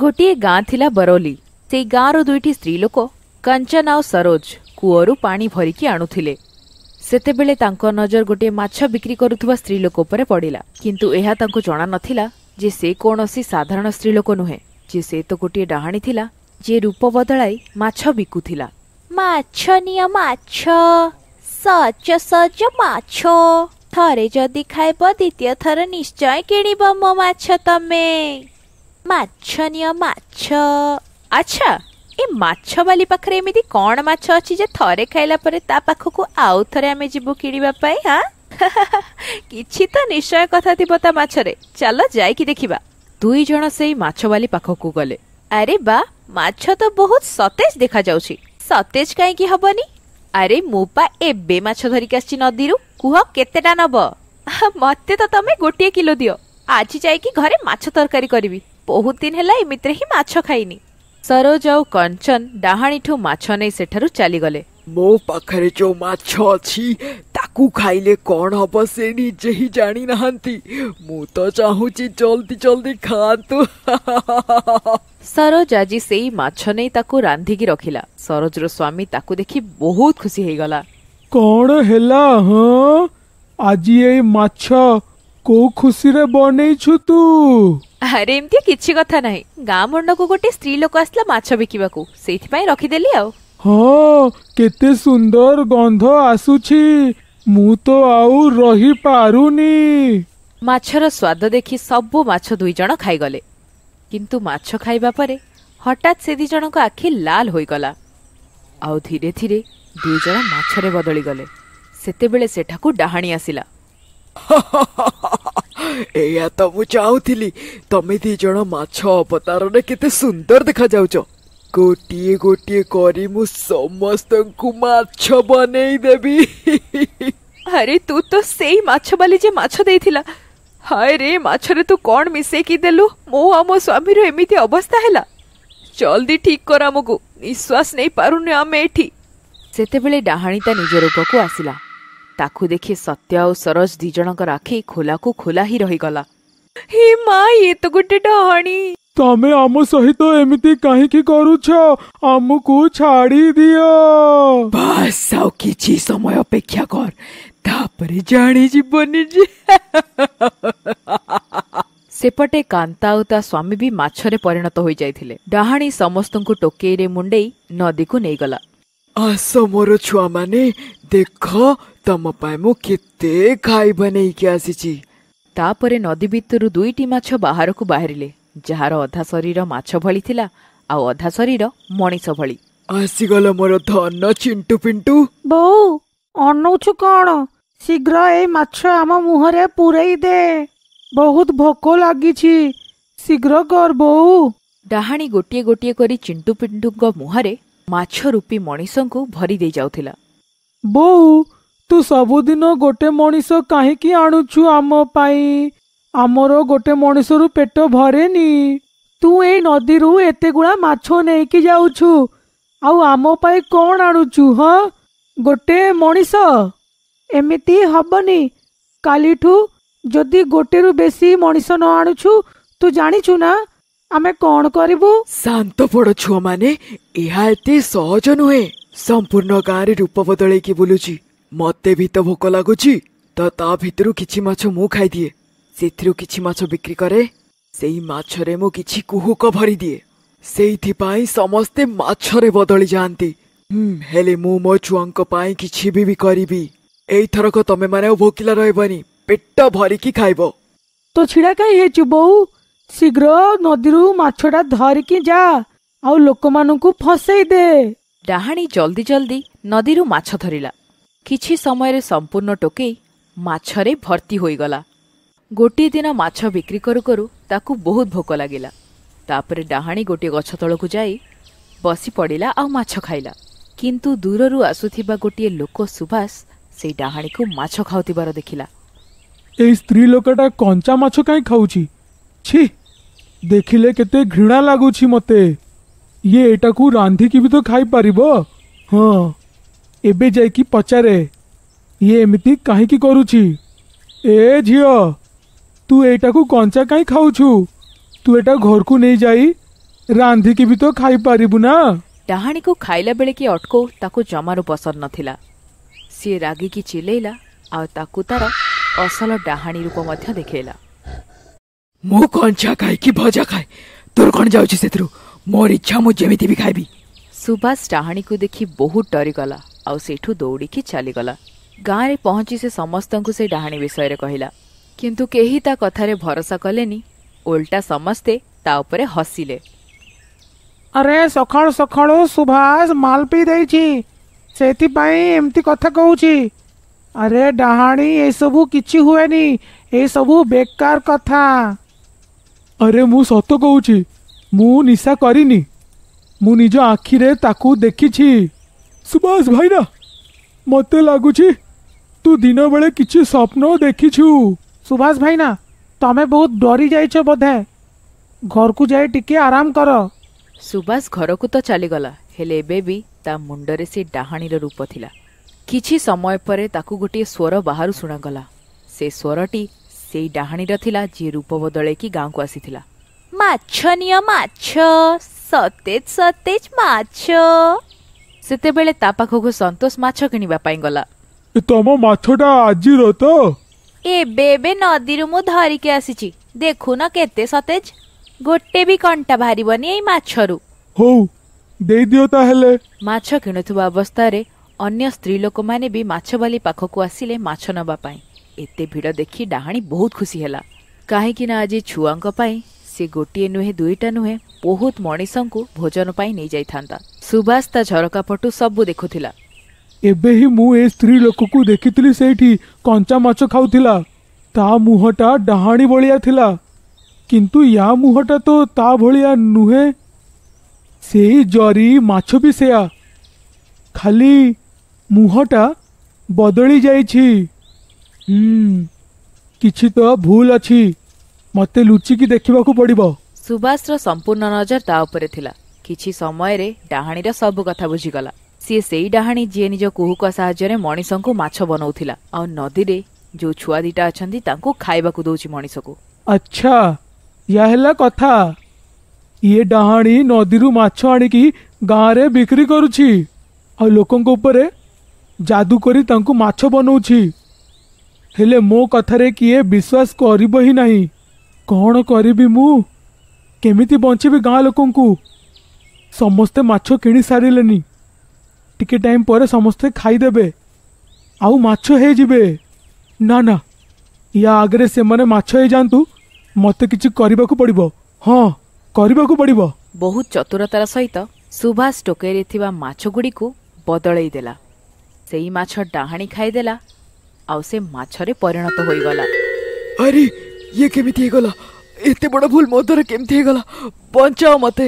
ଗୋଟିଏ ଗାଁ ଥିଲା ବରଲି ସେଇ ଗାଁର ଦୁଇଟି ସ୍ତ୍ରୀ ଲୋକ କାଞ୍ଚନ ଆଉ ସରୋଜ କୂଅରୁ ପାଣି ଭରିକି ଆଣୁଥିଲେ ସେତେବେଳେ ତାଙ୍କ ନଜର ଗୋଟିଏ ମାଛ ବିକ୍ରି କରୁଥିବା ସ୍ତ୍ରୀ ଲୋକ ଉପରେ ପଡ଼ିଲା କିନ୍ତୁ ଏହା ତାଙ୍କୁ ଜଣାନଥିଲା ଯେ ସେ କୌଣସି ସାଧାରଣ ସ୍ତ୍ରୀ ଲୋକ ନୁହେଁ ଯେ ସେ ତ ଗୋଟିଏ ଡାହାଣୀ ଥିଲା ଯିଏ ରୂପ ବଦଳାଇ ମାଛ ବିକୁଥିଲା ମାଛ ନିଅ ମାଛ ସଜ ସଜ ମାଛ ଥରେ ଯଦି ଖାଇବ ଦ୍ୱିତୀୟ ଥର ନିଶ୍ଚୟ କିଣିବ ମୋ ମାଛ ତମେ ମାଛ ନିଅ ମାଛ ଆଚ୍ଛା ଏ ମାଛବାଲି ପାଖରେ ଏମିତି କ'ଣ ମାଛ ଅଛି ଯେ ଥରେ ଖାଇଲା ପରେ ତା ପାଖକୁ ଆଉ ଥରେ ଆମେ ଯିବୁ କିଣିବା ପାଇଁ ହଁ କିଛି ତ ନିଶ୍ଚୟ କଥା ଥିବ ତା ମାଛରେ ଚାଲ ଯାଇକି ଦେଖିବା ଦୁଇ ଜଣ ସେଇ ମାଛବାଲି ପାଖକୁ ଗଲେ ଆରେ ବା ମାଛ ତ ବହୁତ ସତେଜ ଦେଖାଯାଉଛି ସତେଜ କାହିଁକି ହବନି ଆରେ ମୁଁ ପା ଏବେ ମାଛ ଧରିକି ଆସିଛି ନଦୀରୁ କୁହ କେତେଟା ନବ ମତେ ତ ତମେ ଗୋଟିଏ କିଲୋ ଦିଅ ଆଜି ଯାଇକି ଘରେ ମାଛ ତରକାରୀ କରିବି ବହୁତ ଦିନ ହେଲା ଏମିତିରେ ହିଁ ମାଛ ଖାଇନି ସରୋଜ ଆଉ କଞ୍ଚନ ଡାହାଣୀଠୁ ମାଛ ନେଇ ସେଠାରୁ ଚାଲିଗଲେ ମୋ ପାଖରେ ଯୋଉ ମାଛ ଅଛି ତାକୁ ଖାଇଲେ କ'ଣ ହବ ସେ ନିଜେ ହିଁ ଜାଣିନାହାନ୍ତି ମୁଁ ତ ଚାହୁଁଛି ଜଲ୍ଦି ଜଲ୍ଦି ଖାଆନ୍ତୁ ସରୋଜ ଆଜି ସେଇ ମାଛ ନେଇ ତାକୁ ରାନ୍ଧିକି ରଖିଲା ସରୋଜର ସ୍ୱାମୀ ତାକୁ ଦେଖି ବହୁତ ଖୁସି ହେଇଗଲା କ'ଣ ହେଲା ହଁ ଆଜି ଏଇ ମାଛ କୋଉ ଖୁସିରେ ବନେଇଛୁ ତୁ ଆରେ ଏମିତି କିଛି କଥା ନାହିଁ ଗାଁ ମୁଣ୍ଡକୁ ଗୋଟେ ସ୍ତ୍ରୀ ଲୋକ ଆସିଲା ମାଛ ବିକିବାକୁ ସେଇଥିପାଇଁ ରଖିଦେଲି ଆଉ ହଁ କେତେ ସୁନ୍ଦର ଗନ୍ଧ ଆସୁଛି ମୁଁ ତ ଆଉ ରହିପାରୁନି ମାଛର ସ୍ୱାଦ ଦେଖି ସବୁ ମାଛ ଦୁଇ ଜଣ ଖାଇଗଲେ କିନ୍ତୁ ମାଛ ଖାଇବା ପରେ ହଠାତ୍ ସେ ଦୁଇ ଜଣଙ୍କ ଆଖି ଲାଲ ହୋଇଗଲା ଆଉ ଧୀରେ ଧୀରେ ଦୁଇ ଜଣ ମାଛରେ ବଦଳିଗଲେ ସେତେବେଳେ ସେଠାକୁ ଡାହାଣୀ ଆସିଲା ଏଇଆ ତ ମୁଁ ଚାହୁଁଥିଲି ତମେ ଦି ଜଣ ମାଛ ଅବତାରରେ କେତେ ସୁନ୍ଦର ଦେଖାଯାଉଛ ଗୋଟିଏ ଗୋଟିଏ କରି ମୁଁ ସମସ୍ତଙ୍କୁ ମାଛ ବନେଇ ଦେବି ଆରେ ତୁ ତ ସେଇ ମାଛ ବାଲି ଯେ ମାଛ ଦେଇଥିଲା ହାଏ ମାଛରେ ତୁ କ'ଣ ମିଶେଇକି ଦେଲୁ ମୁଁ ଆଉ ମୋ ସ୍ୱାମୀର ଏମିତି ଅବସ୍ଥା ହେଲା ଜଲ୍ଦି ଠିକ କର ଆମକୁ ନିଶ୍ୱାସ ନେଇ ପାରୁନୁ ଆମେ ଏଠି ସେତେବେଳେ ଡାହାଣୀ ତା ନିଜ ରୂପକୁ ଆସିଲା ତାକୁ ଦେଖି ସତ୍ୟ ଆଉ ସରୋଜ ଦି ଜଣଙ୍କ ଆଖି ଖୋଲାକୁ ଖୋଲା ହିଁ ରହିଗଲା ହେ ମା ଇଏ ତ ଗୋଟେ ଡହଣୀ ତମେ ଆମ ସହିତ ଏମିତି କାହିଁକି କରୁଛ ଆମକୁ ଛାଡ଼ି ଦିଅ ବାସ୍ ଆଉ କିଛି ସମୟ ଅପେକ୍ଷା କର ତାପରେ ଜାଣିଯିବନି ଯେ ସେପଟେ କାନ୍ତା ଆଉ ତା ସ୍ୱାମୀ ବି ମାଛରେ ପରିଣତ ହୋଇଯାଇଥିଲେ ଡାହାଣୀ ସମସ୍ତଙ୍କୁ ଟୋକେଇରେ ମୁଣ୍ଡେଇ ନଦୀକୁ ନେଇଗଲା ଆସ ମୋର ଛୁଆମାନେ ଦେଖ ତମ ପାଇଁ ମୁଁ କେତେ ଖାଇବା ନେଇକି ଆସିଛି ତାପରେ ନଦୀ ଭିତରୁ ଦୁଇଟି ମାଛ ବାହାରକୁ ବାହାରିଲେ ଯାହାର ଅଧା ଶରୀର ମାଛ ଭଳି ଥିଲା ଆଉ ଅଧା ଶରୀର ମଣିଷ ଭଳି ଆସିଗଲ ମୋର ଧନ ଚିଣ୍ଟୁ ପିଣ୍ଟୁ ବୋଉ ଅନଉଛୁ କଣ ଶୀଘ୍ର ଏଇ ମାଛ ଆମ ମୁହଁରେ ପୁରେଇ ଦେ ବହୁତ ଭୋକ ଲାଗିଛି ଶୀଘ୍ର କର ବୋଉ ଡାହାଣୀ ଗୋଟିଏ ଗୋଟିଏ କରି ଚିଣ୍ଟୁ ପିଣ୍ଟୁଙ୍କ ମୁହଁରେ ମାଛ ରୂପୀ ମଣିଷଙ୍କୁ ଭରି ଦେଇ ଯାଉଥିଲା ବୋଉ ତୁ ସବୁଦିନ ଗୋଟେ ମଣିଷ କାହିଁକି ଆଣୁଛୁ ଆମ ପାଇଁ ଆମର ଗୋଟେ ମଣିଷରୁ ପେଟ ଭରେନି ତୁ ଏଇ ନଦୀରୁ ଏତେଗୁଡ଼ା ମାଛ ନେଇକି ଯାଉଛୁ ଆଉ ଆମ ପାଇଁ କ'ଣ ଆଣୁଛୁ ହଁ ଗୋଟେ ମଣିଷ ଏମିତି ହବନି କାଲିଠୁ ଯଦି ଗୋଟେରୁ ବେଶୀ ମଣିଷ ନ ଆଣୁଛୁ ତୁ ଜାଣିଛୁ ନା ଆମେ କ'ଣ କରିବୁ ଶାନ୍ତ ପଡ଼ ଛୁଆମାନେ ଏହା ଏତେ ସହଜ ନୁହେଁ ସମ୍ପୂର୍ଣ୍ଣ ଗାଁରେ ରୂପ ବଦଳେଇକି ବୁଲୁଛି ମତେ ବି ତ ଭୋକ ଲାଗୁଛି ତ ତା ଭିତରୁ କିଛି ମାଛ ମୁଁ ଖାଇଦିଏ ସେଥିରୁ କିଛି ମାଛ ବିକ୍ରି କରେ ସେଇ ମାଛରେ ମୁଁ କିଛି କୁହୁକ ଭରିଦିଏ ସେଇଥିପାଇଁ ସମସ୍ତେ ମାଛରେ ବଦଳି ଯାଆନ୍ତି ହେଲେ ମୁଁ ମୋ ଛୁଆଙ୍କ ପାଇଁ କିଛି ବି ବି କରିବି ଏଇଥରକ ତମେମାନେ ଆଉ ଭୋକିଲା ରହିବନି ପେଟ ଭରିକି ଖାଇବ ତ ଛିଡ଼ା କାହିଁ ହେଇଛୁ ବୋଉ ଶୀଘ୍ର ନଦୀରୁ ମାଛଟା ଧରିକି ଯା ଆଉ ଲୋକମାନଙ୍କୁ ଫସେଇ ଦେ ଡାହାଣୀ ଜଲ୍ଦି ଜଲ୍ଦି ନଦୀରୁ ମାଛ ଧରିଲା କିଛି ସମୟରେ ସମ୍ପୂର୍ଣ୍ଣ ଟୋକେଇ ମାଛରେ ଭର୍ତ୍ତି ହୋଇଗଲା ଗୋଟିଏ ଦିନ ମାଛ ବିକ୍ରି କରୁ କରୁ ତାକୁ ବହୁତ ଭୋକ ଲାଗିଲା ତାପରେ ଡାହାଣୀ ଗୋଟିଏ ଗଛ ତଳକୁ ଯାଇ ବସି ପଡ଼ିଲା ଆଉ ମାଛ ଖାଇଲା କିନ୍ତୁ ଦୂରରୁ ଆସୁଥିବା ଗୋଟିଏ ଲୋକ ସୁଭାଷ ସେଇ ଡାହାଣୀକୁ ମାଛ ଖାଉଥିବାର ଦେଖିଲା ଏଇ ସ୍ତ୍ରୀ ଲୋକଟା କଞ୍ଚା ମାଛ କାହିଁ ଖାଉଛି ଛି ଦେଖିଲେ କେତେ ଘୃଣା ଲାଗୁଛି ମୋତେ ଇଏ ଏଇଟାକୁ ରାନ୍ଧିକି ବି ତ ଖାଇପାରିବ ହଁ ଏବେ ଯାଇକି ପଚାରେ ଇଏ ଏମିତି କାହିଁକି କରୁଛି ଏ ଝିଅ ତୁ ଏଇଟାକୁ କଞ୍ଚା କାହିଁ ଖାଉଛୁ ତୁ ଏଇଟା ଘରକୁ ନେଇଯାଇ ରାନ୍ଧିକି ବି ତ ଖାଇପାରିବୁ ନା ଡାହାଣୀକୁ ଖାଇଲା ବେଳେ କି ଅଟକଉ ତାକୁ ଜମାରୁ ପସନ୍ଦ ନଥିଲା ସିଏ ରାଗିକି ଚିଲେଇଲା ଆଉ ତାକୁ ତାର ଅସଲ ଡାହାଣୀ ରୂପ ମଧ୍ୟ ଦେଖେଇଲା ମୁଁ କଞ୍ଚା ଖାଏ କି ଭଜା ଖାଏ ତୋର କ'ଣ ଯାଉଛି ସେଥିରୁ ମୋର ଇଚ୍ଛା ମୁଁ ଯେମିତି ବି ଖାଇବି ସୁଭାଷ ଡାହାଣୀକୁ ଦେଖି ବହୁତ ଡରିଗଲା ଆଉ ସେଇଠୁ ଦୌଡ଼ିକି ଚାଲିଗଲା ଗାଁରେ ପହଞ୍ଚି ସେ ସମସ୍ତଙ୍କୁ ସେ ଡାହାଣୀ ବିଷୟରେ କହିଲା କିନ୍ତୁ କେହି ତା କଥାରେ ଭରସା କଲେନି ଓଲଟା ସମସ୍ତେ ତା ଉପରେ ହସିଲେ ଆରେ ସକାଳୁ ସକାଳୁ ସୁଭାଷ ମାଲ ପିଇ ଦେଇଛି ସେଥିପାଇଁ ଏମିତି କଥା କହୁଛି ଆରେ ଡାହାଣୀ ଏସବୁ କିଛି ହୁଏନି ଏସବୁ ବେକାର କଥା ଆରେ ମୁଁ ସତ କହୁଛି ମୁଁ ନିଶା କରିନି ମୁଁ ନିଜ ଆଖିରେ ତାକୁ ଦେଖିଛି સુભાષ ભાઈના મતે લાગુଛି તું દિન ବେଳେ କିଛି ସ୍ୱପ୍ନ ଦେଖିଛୁ ସୁଭାଷ ଭାଇନା ତମେ ବହୁତ ଡରି ଯାଇଛ ବୋଧେ ଘରକୁ ଯାଇ ଟିକେ ଆରାମ କର ସୁବାସ ଘରକୁ ତ ଚାଲିଗଲା ହେଲେ ଏବେ ବି ତା ମୁଣ୍ଡରେ ସେ ଡାହାଣୀର ରୂପ ଥିଲା କିଛି ସମୟ ପରେ ତାକୁ ଗୋଟିଏ ସ୍ୱର ବାହାରୁ ଶୁଣାଗଲା ସେ ସ୍ୱରଟି ସେଇ ଡାହାଣୀର ଥିଲା ଯିଏ ରୂପ ବଦଳେଇକି ଗାଁକୁ ଆସିଥିଲା ମାଛ ନିଅ ମାଛ ସତେଜ ସତେଜ ମାଛ ସେତେବେଳେ ତା ପାଖକୁ ସନ୍ତୋଷ ମାଛ କିଣିବା ପାଇଁ ଗଲା ତମ ମାଛଟା ଆଜିର ତ ଏବେ ଏବେ ନଦୀରୁ ମୁଁ ଧରିକି ଆସିଛି ଦେଖୁନ କେତେ ସତେଜ ଗୋଟେ ବି କଣ୍ଟା ବାହାରିବନି ଏଇ ମାଛରୁ ହଉ ଦେଇଦିଅ ତାହେଲେ ମାଛ କିଣୁଥିବା ଅବସ୍ଥାରେ ଅନ୍ୟ ସ୍ତ୍ରୀ ଲୋକମାନେ ବି ମାଛ ବାଲି ପାଖକୁ ଆସିଲେ ମାଛ ନେବା ପାଇଁ ଏତେ ଭିଡ଼ ଦେଖି ଡାହାଣୀ ବହୁତ ଖୁସି ହେଲା କାହିଁକି ନା ଆଜି ଛୁଆଙ୍କ ପାଇଁ ସେ ଗୋଟିଏ ନୁହେଁ ଦୁଇଟା ନୁହେଁ ବହୁତ ମଣିଷଙ୍କୁ ଭୋଜନ ପାଇଁ ନେଇଯାଇଥାନ୍ତା ସୁବାସ ତା ଝରକା ପଟୁ ସବୁ ଦେଖୁଥିଲା ଏବେ ହିଁ ମୁଁ ଏ ସ୍ତ୍ରୀ ଲୋକକୁ ଦେଖିଥିଲି ସେଇଠି କଞ୍ଚା ମାଛ ଖାଉଥିଲା ତା ମୁହଁଟା ଡାହାଣୀ ଭଳିଆ ଥିଲା କିନ୍ତୁ ୟା ମୁହଁଟା ତ ତା ଭଳିଆ ନୁହେଁ ସେଇ ଜରି ମାଛ ବି ସେୟା ଖାଲି ମୁହଁଟା ବଦଳି ଯାଇଛି କିଛି ତ ଭୁଲ ଅଛି ମୋତେ ଲୁଚିକି ଦେଖିବାକୁ ପଡ଼ିବ ସୁବାସର ସମ୍ପୂର୍ଣ୍ଣ ନଜର ତା ଉପରେ ଥିଲା କିଛି ସମୟରେ ଡାହାଣୀର ସବୁ କଥା ବୁଝିଗଲା ସିଏ ସେଇ ଡାହାଣୀ ଯିଏ ନିଜ କୁହୁକ ସାହାଯ୍ୟରେ ମଣିଷଙ୍କୁ ମାଛ ବନଉଥିଲା ଆଉ ନଦୀରେ ଯୋଉ ଛୁଆ ଦିଟା ଅଛନ୍ତି ତାଙ୍କୁ ଖାଇବାକୁ ଦଉଛି ମଣିଷକୁ ଆଚ୍ଛା ଏହା ହେଲା କଥା ଇଏ ଡାହାଣୀ ନଦୀରୁ ମାଛ ଆଣିକି ଗାଁରେ ବିକ୍ରି କରୁଛି ଆଉ ଲୋକଙ୍କ ଉପରେ ଯାଦୁ କରି ତାଙ୍କୁ ମାଛ ବନଉଛି ହେଲେ ମୋ କଥାରେ କିଏ ବିଶ୍ୱାସ କରିବ ହିଁ ନାହିଁ କ'ଣ କରିବି ମୁଁ କେମିତି ବଞ୍ଚିବି ଗାଁ ଲୋକଙ୍କୁ ସମସ୍ତେ ମାଛ କିଣି ସାରିଲେନି ଟିକେ ଟାଇମ୍ ପରେ ସମସ୍ତେ ଖାଇଦେବେ ଆଉ ମାଛ ହେଇଯିବେ ନା ନା ୟା ଆଗରେ ସେମାନେ ମାଛ ହେଇଯାଆନ୍ତୁ ମୋତେ କିଛି କରିବାକୁ ପଡ଼ିବ ହଁ କରିବାକୁ ପଡ଼ିବ ବହୁତ ଚତୁରତାର ସହିତ ସୁଭାଷ ଟୋକେଇରେ ଥିବା ମାଛଗୁଡ଼ିକୁ ବଦଳେଇ ଦେଲା ସେଇ ମାଛ ଡାହାଣୀ ଖାଇଦେଲା ଆଉ ସେ ମାଛରେ ପରିଣତ ହୋଇଗଲା ଆରେ ये केमिति हेगला ଏତେ ବଡ଼ ଭୁଲ ମୋ ଦ୍ୱାରା କେମିତି ହେଇଗଲା ବଞ୍ଚାଅ ମତେ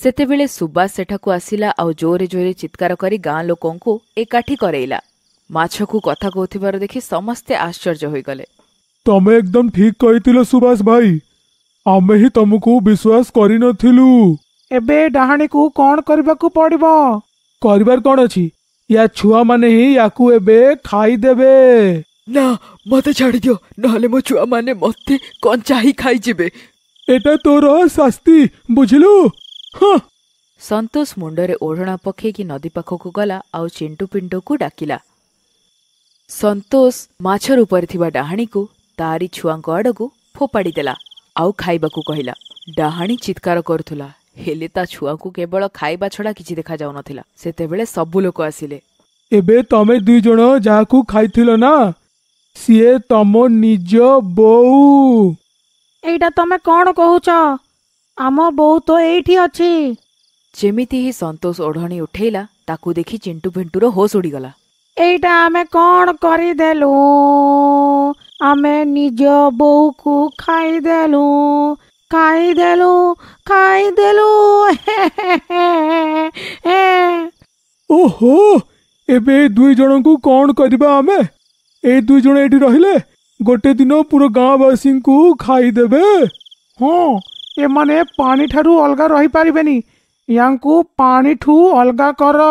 ସେତେବେଳେ ସୁବାସ ସେଠାକୁ ଆସିଲା ଆଉ ଜୋରେ ଜୋରେ ଚିତ୍କାର କରି ଗାଁ ଲୋକଙ୍କୁ ଏକାଠି କରେଇଲା ମାଛକୁ କଥା କହୁଥିବାର ଦେଖି ସମସ୍ତେ ଆଶ୍ଚର୍ଯ୍ୟ ହୋଇଗଲେ ତମେ ଏକଦମ ଠିକ କହିଥିଲ ସୁବାସ ଭାଇ ଆମେ ହିଁ ତମକୁ ବିଶ୍ୱାସ କରିନଥିଲୁ ଏବେ ଡାହାଣୀକୁ କ'ଣ କରିବାକୁ ପଡ଼ିବ କରିବାର କ'ଣ ଅଛି ୟା ଛୁଆମାନେ ହିଁ ୟାକୁ ଏବେ ଖାଇଦେବେ ନା ମତେ ଛାଡ଼ି ଦିଅ ନହେଲେ ମୋ ଛୁଆମାନେ ମତେ କଞ୍ଚା ହିଁ ଖାଇଯିବେ ଏଟା ତୋର ଶାସ୍ତି ବୁଝିଲୁ ସନ୍ତୋଷ ମୁଣ୍ଡରେ ଓଢ଼ଣା ପକେଇକି ନଦୀ ପାଖକୁ ଗଲା ଆଉ ଚିଣ୍ଟୁ ପିଣ୍ଡକୁ ଡାକିଲା ସନ୍ତୋଷ ମାଛ ରୂପରେ ଥିବା ଡାହାଣୀକୁ ତାରି ଛୁଆଙ୍କ ଆଡ଼କୁ ଫୋପାଡ଼ି ଦେଲା ଆଉ ଖାଇବାକୁ କହିଲା ଡାହାଣୀ ଚିତ୍କାର କରୁଥିଲା ହେଲେ ତା ଛୁଆଙ୍କୁ କେବଳ ଖାଇବା ଛଡ଼ା କିଛି ଦେଖାଯାଉନଥିଲା ସେତେବେଳେ ସବୁ ଲୋକ ଆସିଲେ ଏବେ ତମେ ଦୁଇ ଜଣ ଯାହାକୁ ଖାଇଥିଲ ନା ସିଏ ତମ ନିଜ ବୋଉ ଏଇଟା ତମେ କ'ଣ କହୁଛ ଆମ ବୋଉ ତ ଏଇଠି ଅଛି ଯେମିତି ହିଁ ସନ୍ତୋଷ ଓଢ଼ଣୀ ଉଠେଇଲା ତାକୁ ଦେଖି ଚିଣ୍ଟୁ ଫିଣ୍ଟୁର ହୋସ ଉଡ଼ିଗଲା ଏଇଟା ଆମେ କ'ଣ କରିଦେଲୁ ଆମେ ନିଜ ବୋଉକୁ ଖାଇଦେଲୁ ଖାଇଦେଲୁ ଖାଇଦେଲୁ ଓହୋ ଏବେ ଦୁଇ ଜଣଙ୍କୁ କ'ଣ କରିବା ଆମେ ଏ ଦୁଇ ଜଣ ଏଠି ରହିଲେ ଗୋଟେ ଦିନ ପୁରା ଗାଁବାସୀଙ୍କୁ ଖାଇଦେବେ ହଁ ଏମାନେ ପାଣି ଠାରୁ ଅଲଗା ରହିପାରିବେନି ୟାଙ୍କୁ ପାଣିଠୁ ଅଲଗା କର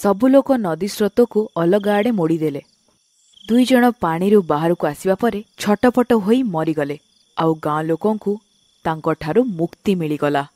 ସବୁ ଲୋକ ନଦୀ ସ୍ରୋତକୁ ଅଲଗା ଆଡ଼େ ମୋଡ଼ିଦେଲେ ଦୁଇ ଜଣ ପାଣିରୁ ବାହାରକୁ ଆସିବା ପରେ ଛଟପଟ ହୋଇ ମରିଗଲେ ଆଉ ଗାଁ ଲୋକଙ୍କୁ ତାଙ୍କଠାରୁ ମୁକ୍ତି ମିଳିଗଲା